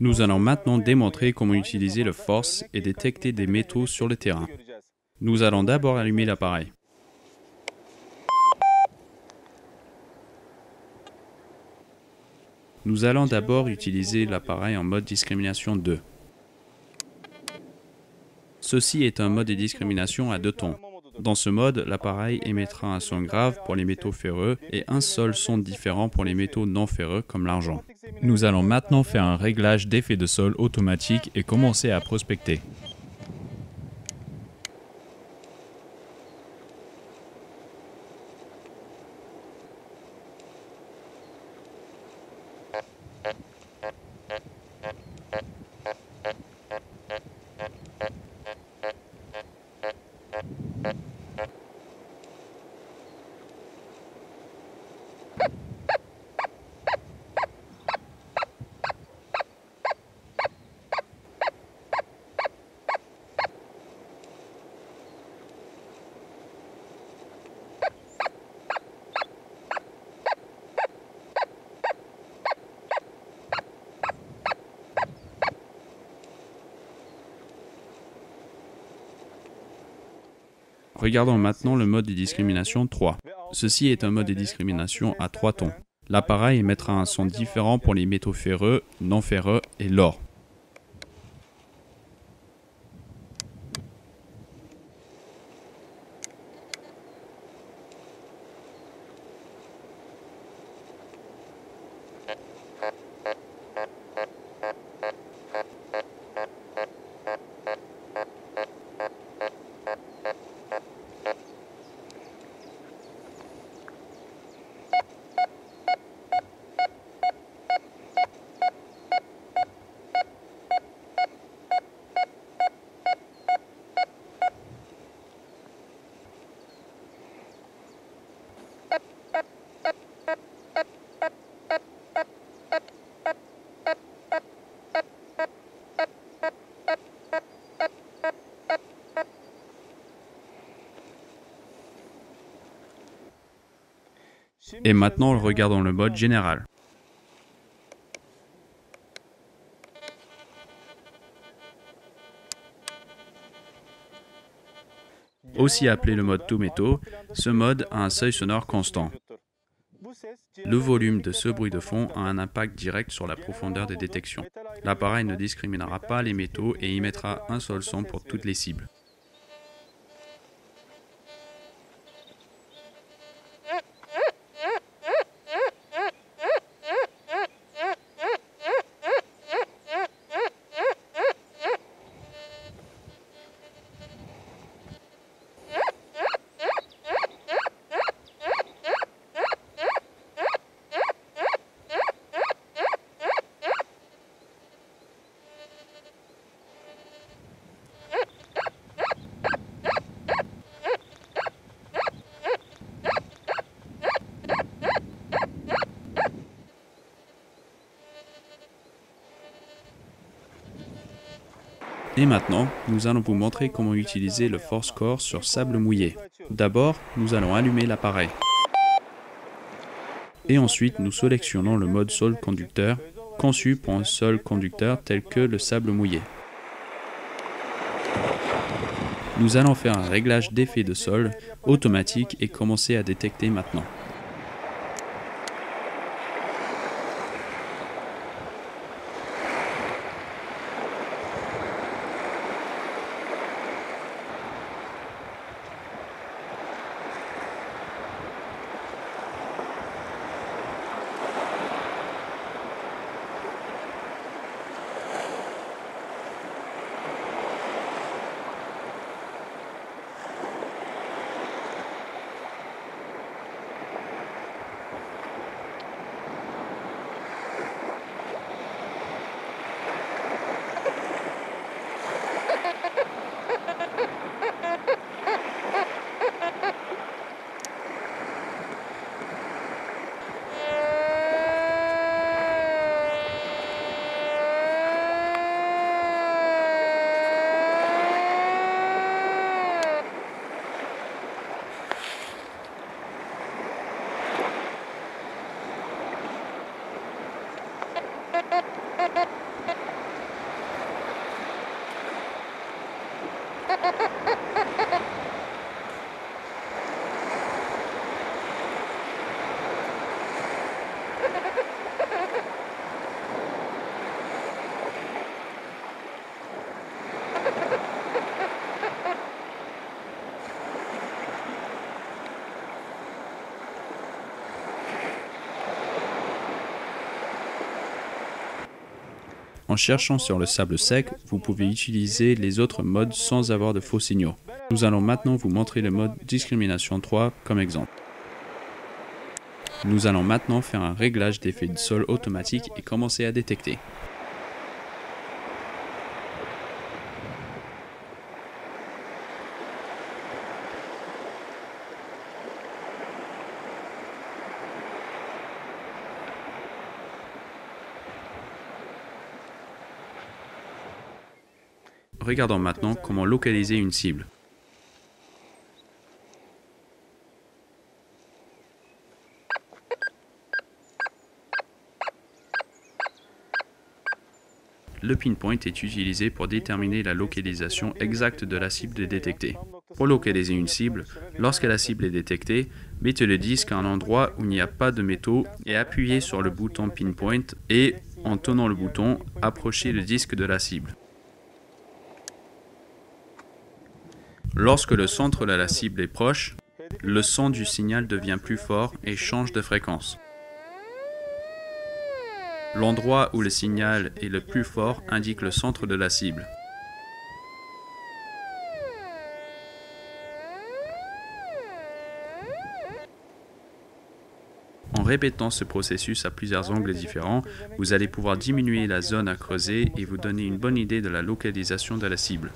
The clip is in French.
Nous allons maintenant démontrer comment utiliser le force et détecter des métaux sur le terrain. Nous allons d'abord allumer l'appareil. Nous allons d'abord utiliser l'appareil en mode discrimination 2. Ceci est un mode de discrimination à deux tons. Dans ce mode, l'appareil émettra un son grave pour les métaux ferreux et un seul son différent pour les métaux non ferreux comme l'argent. Nous allons maintenant faire un réglage d'effet de sol automatique et commencer à prospecter. Regardons maintenant le mode de discrimination 3. Ceci est un mode de discrimination à trois tons. L'appareil émettra un son différent pour les métaux ferreux, non ferreux et l'or. Et maintenant, regardons le mode général. Aussi appelé le mode métaux, ce mode a un seuil sonore constant. Le volume de ce bruit de fond a un impact direct sur la profondeur des détections. L'appareil ne discriminera pas les métaux et émettra un seul son pour toutes les cibles. Et maintenant, nous allons vous montrer comment utiliser le Force Core sur sable mouillé. D'abord, nous allons allumer l'appareil. Et ensuite, nous sélectionnons le mode sol conducteur, conçu pour un sol conducteur tel que le sable mouillé. Nous allons faire un réglage d'effet de sol automatique et commencer à détecter maintenant. En cherchant sur le sable sec, vous pouvez utiliser les autres modes sans avoir de faux signaux. Nous allons maintenant vous montrer le mode discrimination 3 comme exemple. Nous allons maintenant faire un réglage d'effet de sol automatique et commencer à détecter. Regardons maintenant comment localiser une cible. Le pinpoint est utilisé pour déterminer la localisation exacte de la cible détectée. Pour localiser une cible, lorsque la cible est détectée, mettez le disque à un endroit où il n'y a pas de métaux et appuyez sur le bouton pinpoint et, en tenant le bouton, approchez le disque de la cible. Lorsque le centre de la cible est proche, le son du signal devient plus fort et change de fréquence. L'endroit où le signal est le plus fort indique le centre de la cible. En répétant ce processus à plusieurs angles différents, vous allez pouvoir diminuer la zone à creuser et vous donner une bonne idée de la localisation de la cible.